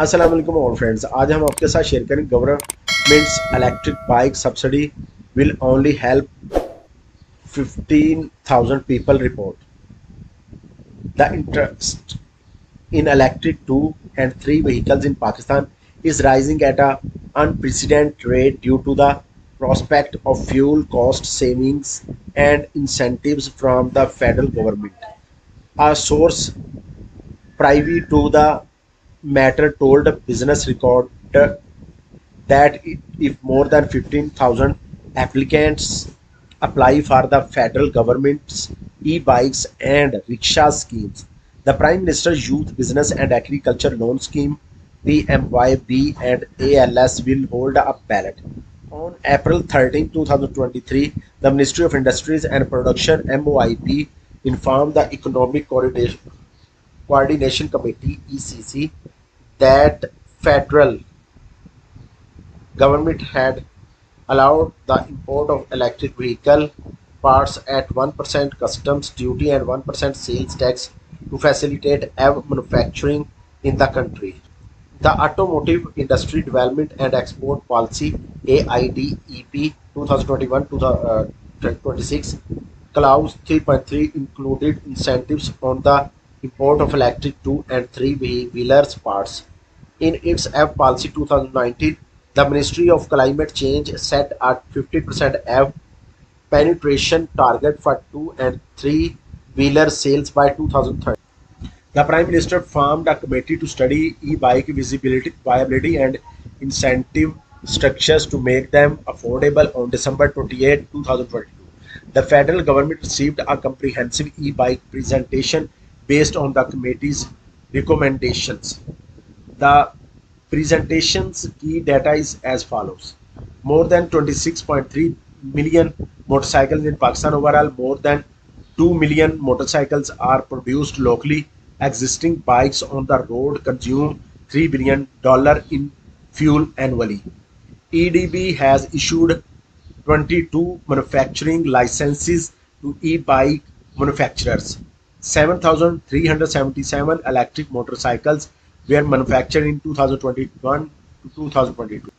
अस्सलाम वालेकुम all friends आज हम आपके साथ शेयर करेंगे governments electric bike subsidy will only help 15,000 people report. The interest in electric 2 and 3 vehicles in Pakistan is rising at an unprecedented rate due to the prospect of fuel cost savings and incentives from the federal government. A source privy to the matter told Business Recorder that if more than 15,000 applicants apply for the federal government's e-bikes and rickshaw schemes, the Prime Minister's Youth Business and Agriculture Loan Scheme PMYB and ALS will hold a ballot. On April 13, 2023, the Ministry of Industries and Production MOIP informed the Economic Coordination Coordination Committee ECC that federal government had allowed the import of electric vehicle parts at 1% customs duty and 1% sales tax to facilitate EV manufacturing in the country. The Automotive Industry Development and Export Policy AIDEP 2021-2026 uh, clause 3.3 included incentives on the import of electric 2 and 3 wheelers parts. In its EV policy 2019, the Ministry of Climate Change set a 50% EV penetration target for 2 and 3 wheeler sales by 2030. The Prime Minister formed a committee to study e-bike visibility, viability and incentive structures to make them affordable on December 28, 2022. The federal government received a comprehensive e-bike presentation based on the committee's recommendations. The presentation's key data is as follows. More than 26.3 million motorcycles in Pakistan overall, more than 2 million motorcycles are produced locally. Existing bikes on the road consume $3 billion in fuel annually. EDB has issued 22 manufacturing licenses to e-bike manufacturers. 7,377 electric motorcycles were manufactured in 2021 to 2022.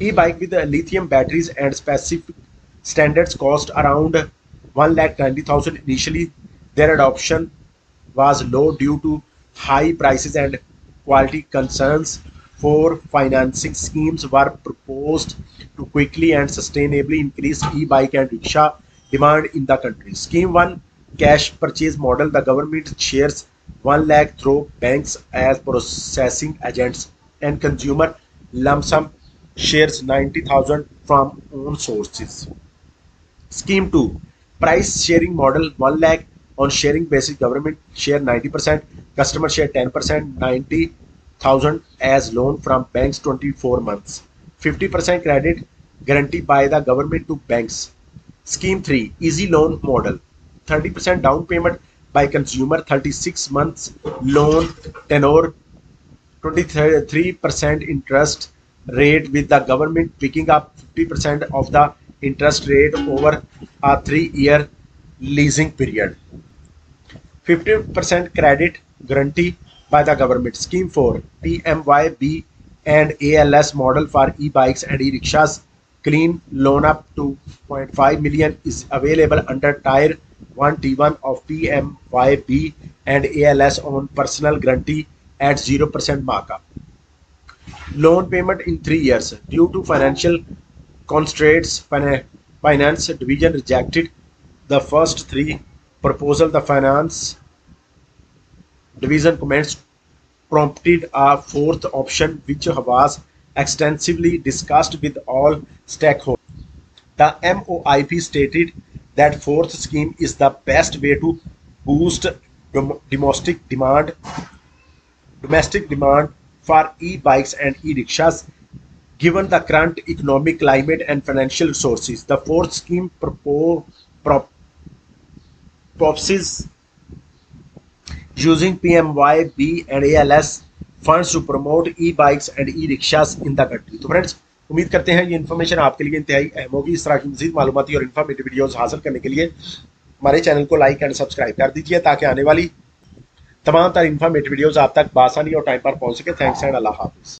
E-bike with lithium batteries and specific standards cost around 1,90,000 initially. Their adoption was low due to high prices and quality concerns. Four financing schemes were proposed to quickly and sustainably increase e-bike and rickshaw demand in the country. Scheme 1 cash purchase model the government shares 1 lakh through banks as processing agents and consumer lump sum shares 90000 from own sources. Scheme 2 price sharing model 1 lakh on sharing basis government share 90% customer share 10% 90000 as loan from banks 24 months. 50% credit guarantee by the government to banks. Scheme 3 easy loan model 30% down payment by consumer 36 months loan tenor 23% interest rate with the government picking up 50% of the interest rate over a three year leasing period. 50% credit guarantee by the government. Scheme for pmyb and als model for e-bikes and e-rickshaws. Clean loan up to 0.5 million is available under tier 1T1 of PMYB and ALS on personal guarantee at 0% markup. Loan payment in 3 years. Due to financial constraints, Finance Division rejected the first three proposal. The Finance Division comments prompted a fourth option which was extensively discussed with all stakeholders. The MOIP stated that fourth scheme is the best way to boost domestic demand domestic demand for e-bikes and e-rickshaws given the current economic climate and financial resources the fourth scheme proposes using PMY, B and ALS funds to promote e-bikes and e-rickshaws in the country. So friends, उम्मीद करते हैं ये information आपके लिए इंतहाई अहम होगी। इस तरह की मजीद मालूमती और इन्फॉर्मेटिव वीडियोस हासिल करने के लिए हमारे चैनल को लाइक एंड सब्सक्राइब कर दीजिए ताकि आने वाली तमाम तरह इन्फॉर्मेटिव वीडियोज़ आप तक बासानी और टाइम पर पहुँच सके। थैंक्स एंड अल्लाह हाफिज़।